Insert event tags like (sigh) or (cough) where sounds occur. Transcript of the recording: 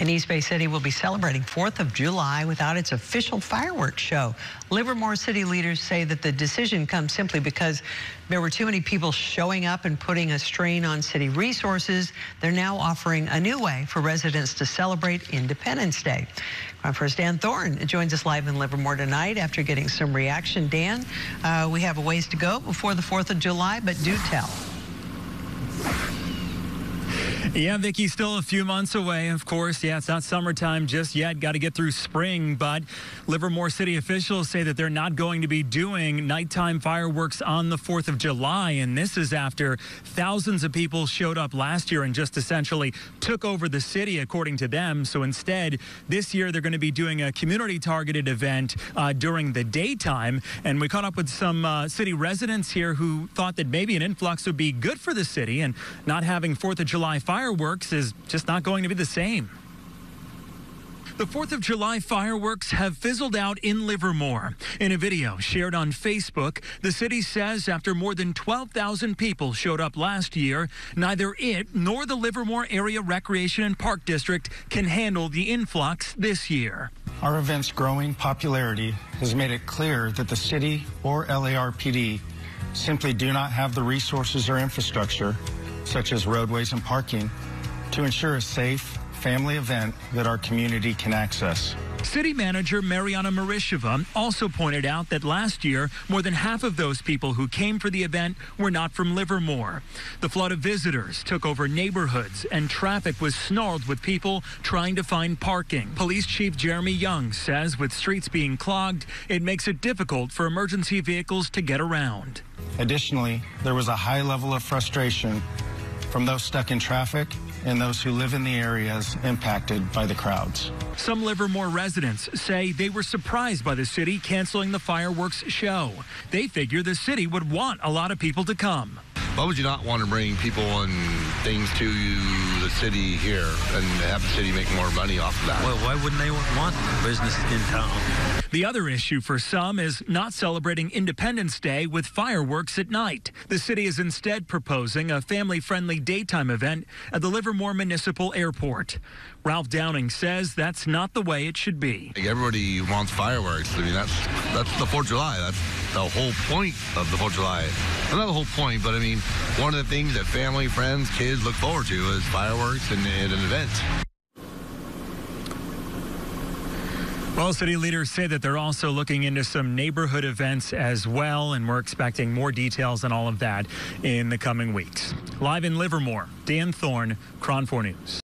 And East Bay City will be celebrating 4th of July without its official fireworks show. Livermore city leaders say that the decision comes simply because there were too many people showing up and putting a strain on city resources. They're now offering a new way for residents to celebrate Independence Day. Our first Dan Thorn joins us live in Livermore tonight after getting some reaction. Dan, uh, we have a ways to go before the 4th of July, but do tell. (laughs) Yeah, Vicki, still a few months away, of course. Yeah, it's not summertime just yet. Got to get through spring, but Livermore city officials say that they're not going to be doing nighttime fireworks on the 4th of July. And this is after thousands of people showed up last year and just essentially took over the city, according to them. So instead, this year they're going to be doing a community targeted event uh, during the daytime. And we caught up with some uh, city residents here who thought that maybe an influx would be good for the city and not having 4th of July fireworks fireworks is just not going to be the same. The 4th of July fireworks have fizzled out in Livermore. In a video shared on Facebook, the city says after more than 12,000 people showed up last year, neither it nor the Livermore Area Recreation and Park District can handle the influx this year. Our event's growing popularity has made it clear that the city or LARPD simply do not have the resources or infrastructure such as roadways and parking, to ensure a safe family event that our community can access. City Manager Marianna Marysheva also pointed out that last year, more than half of those people who came for the event were not from Livermore. The flood of visitors took over neighborhoods and traffic was snarled with people trying to find parking. Police Chief Jeremy Young says with streets being clogged, it makes it difficult for emergency vehicles to get around. Additionally, there was a high level of frustration from those stuck in traffic and those who live in the areas impacted by the crowds. Some Livermore residents say they were surprised by the city canceling the fireworks show. They figure the city would want a lot of people to come. Why would you not want to bring people and things to the city here and have the city make more money off of that? Well, why wouldn't they want business in town? The other issue for some is not celebrating Independence Day with fireworks at night. The city is instead proposing a family friendly daytime event at the Livermore Municipal Airport. Ralph Downing says that's not the way it should be. Everybody wants fireworks. I mean, that's that's the 4th of July. That's the whole point of the 4th of July. Well, not the whole point, but I mean, one of the things that family, friends, kids look forward to is fireworks and, and an event. Well, city leaders say that they're also looking into some neighborhood events as well, and we're expecting more details on all of that in the coming weeks. Live in Livermore, Dan Thorn, KRON 4 News.